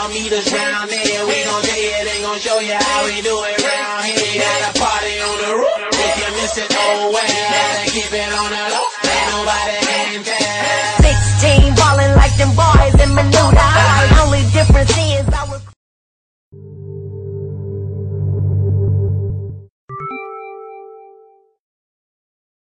y'all meet us down there. We gon' tell you, they gon' show you how we do it round here. Got a party on the roof. If you miss it, oh well. Gotta keep it on the low. Ain't nobody can